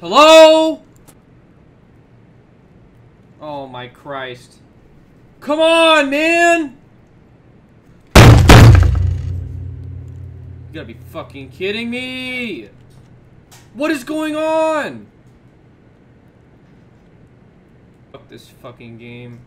Hello? Oh my Christ. Come on, man! You gotta be fucking kidding me! What is going on? Fuck this fucking game.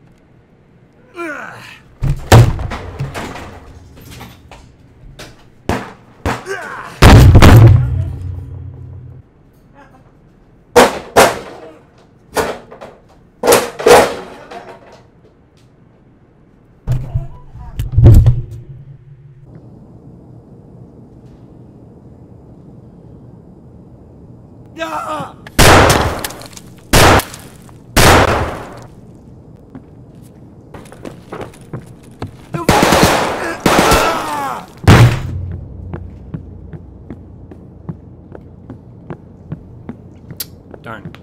Darn.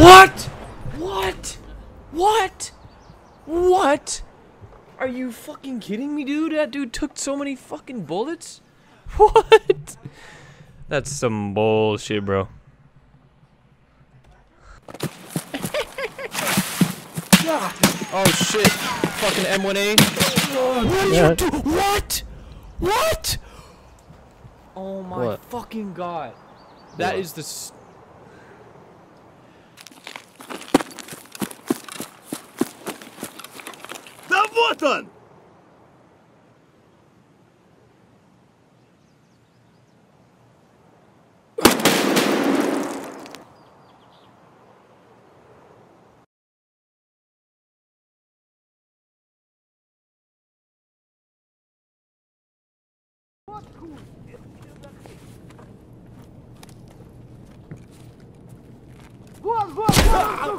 What? What? What? What? Are you fucking kidding me, dude? That dude took so many fucking bullets? What? That's some bullshit, bro. oh shit. Fucking M1A. What are you do? What? What? Oh my What? fucking god. That What? is the weapon!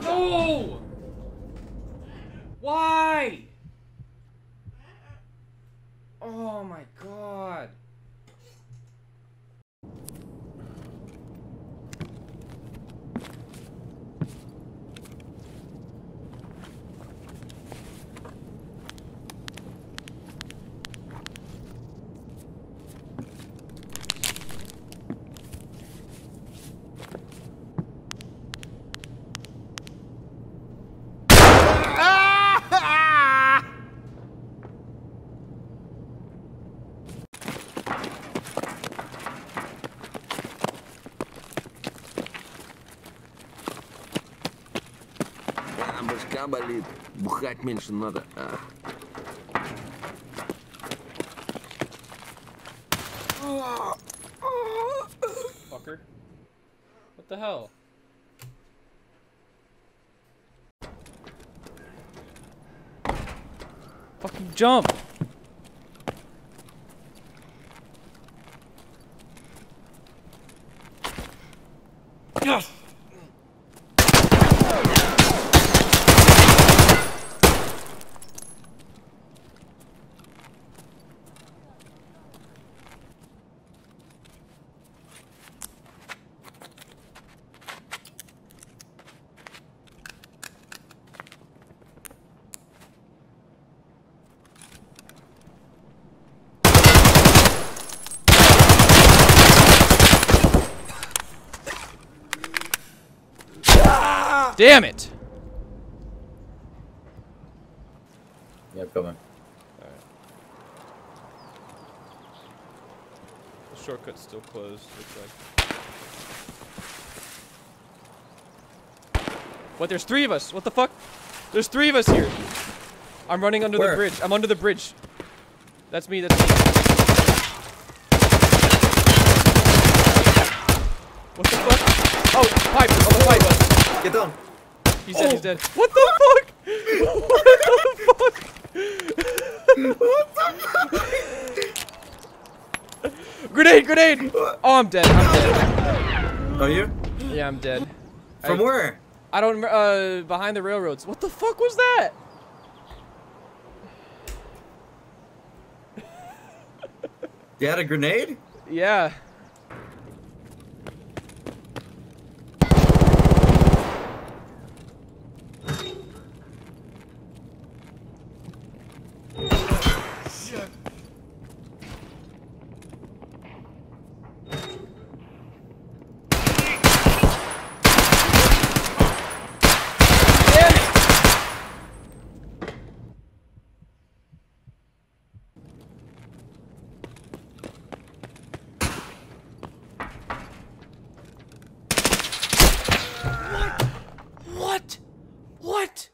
No! Why? Oh my god. Башка болит. Бухать меньше надо. А. Fucker. What the hell? fucking jump. Damn it! Yeah, coming. Alright. The shortcut's still closed, looks like. What? There's three of us. What the fuck? There's three of us here. I'm running under Where? the bridge. I'm under the bridge. That's me. That's me. What the fuck? Oh, pipe. On the pipe. Get down. He's dead. He's Oh. dead. What the fuck? what the fuck? grenade! Grenade! Oh, I'm dead. I'm dead. Are you? Yeah, I'm dead. From I- where? I don't. remem- Uh, behind the railroads. What the fuck was that? You had a grenade? Yeah. Damn it. What? What?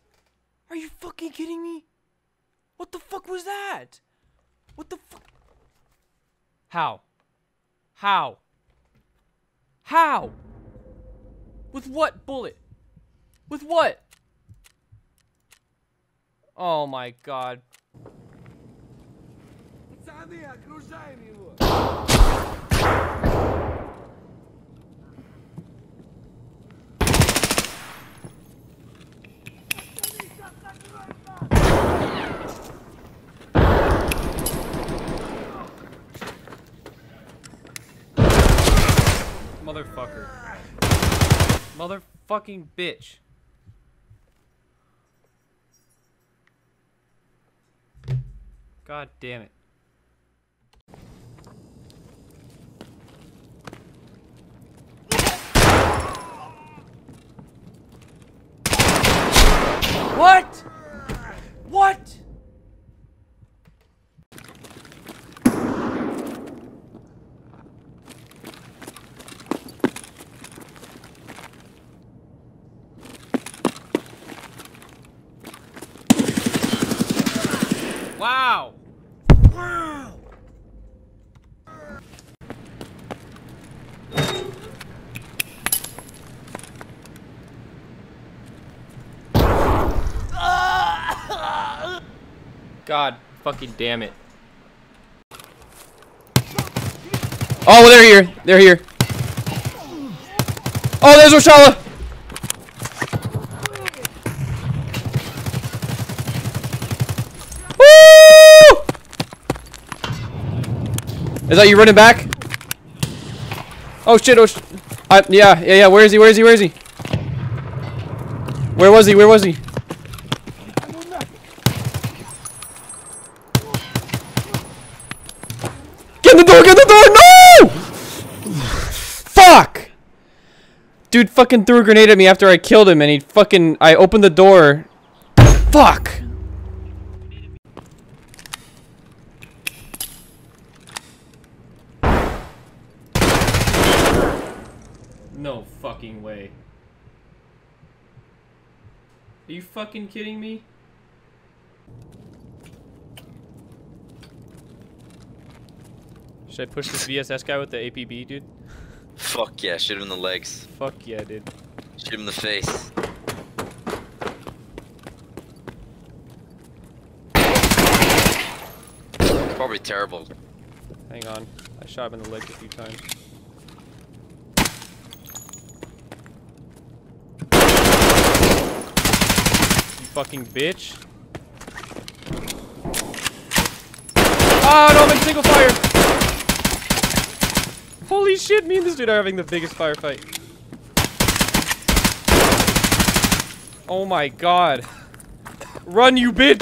Are you fucking kidding me? What the fuck was that? What the fuck? How? How? How? With what bullet? With what? Oh my god. Motherfucker. Motherfucking bitch. God damn it. What? God fucking damn it. Oh, they're here. They're here. Oh, there's Reshala. Woo! Is that you running back? Oh shit! Oh sh I, yeah, yeah, yeah. Where is he? Where is he? Where is he? Where was he? Where was he? Get in the door! Get in the door! No! Fuck! Dude fucking threw a grenade at me after I killed him, and he fucking. I opened the door. Fuck! No fucking way. Are you fucking kidding me? Should I push this VSS guy with the APB, dude? Fuck yeah, shoot him in the legs. Fuck yeah, dude. Shoot him in the face. Probably terrible. Hang on. I shot him in the leg a few times. You fucking bitch. Ah, no, I'm in single fire! Holy shit, me and this dude are having the biggest firefight. Oh my god. Run, you bitch!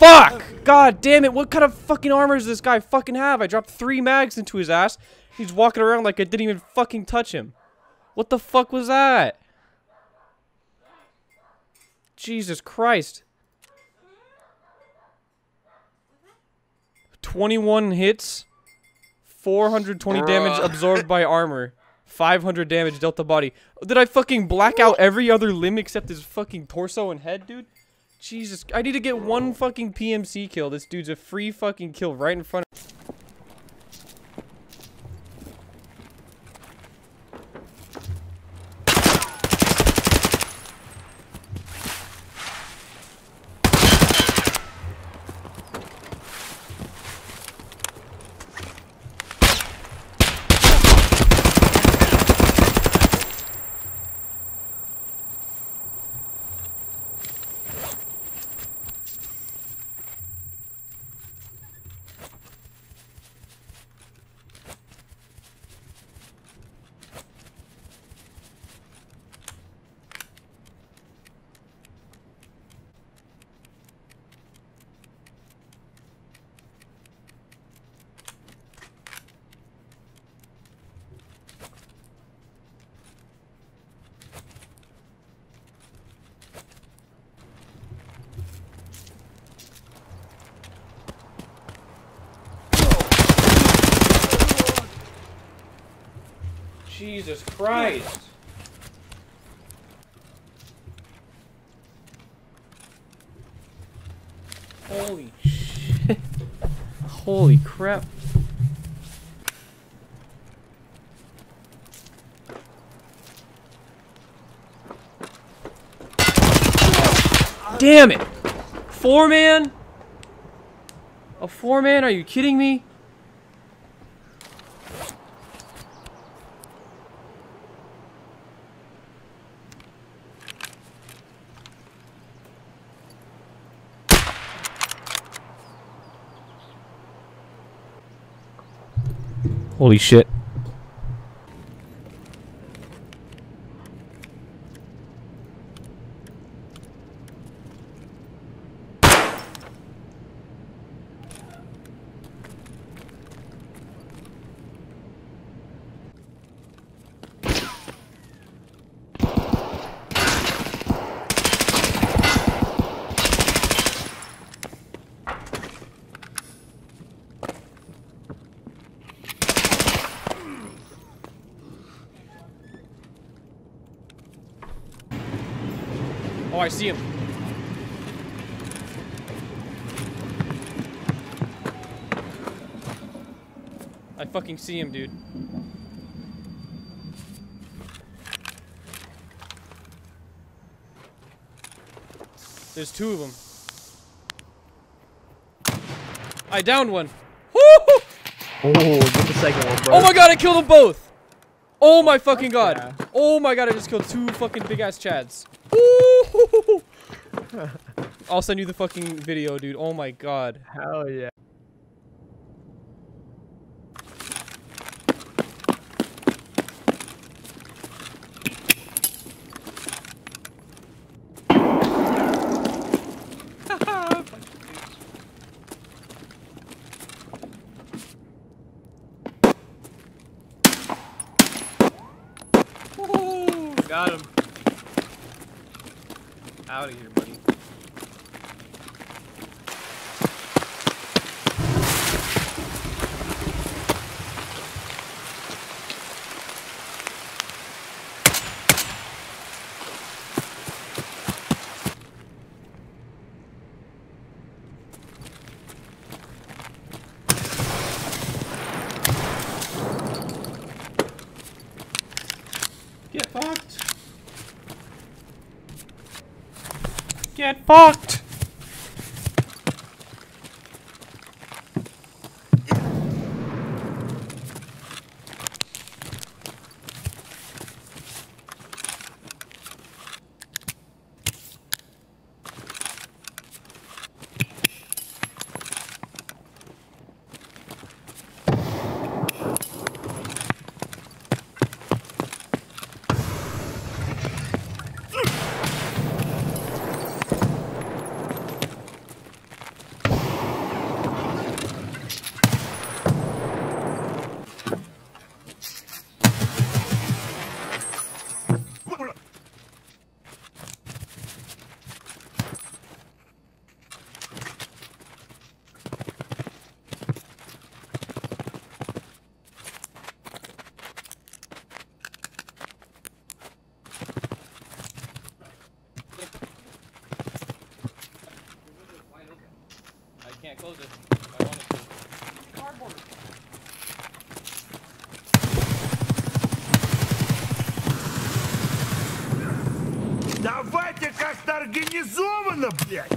Fuck! God damn it, what kind of fucking armor does this guy fucking have? I dropped three mags into his ass. He's walking around like I didn't even fucking touch him. What the fuck was that? Jesus Christ. 21 hits, 420 damage absorbed by armor, 500 damage dealt to body. Did I fucking black out every other limb except his fucking torso and head, dude? Jesus, I need to get one fucking PMC kill. This dude's a free fucking kill right in front of Jesus Christ. Holy shit. Holy crap. Damn it! Four man? A four man? Are you kidding me? Holy shit. I see him. I fucking see him, dude. There's two of them. I downed one. Woo! Oh, get the second one, bro. Oh my god, I killed them both! Oh my fucking god. Oh my god, I just killed two fucking big ass chads. Woo! I'll send you the fucking video, dude. Oh my god. Hell yeah. Woo! Got him. Out of here, Get блядь!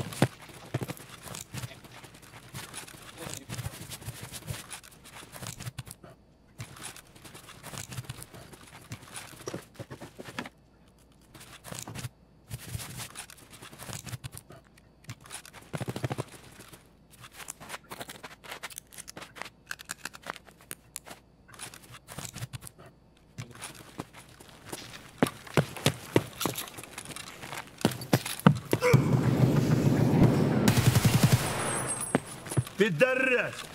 Пидорас!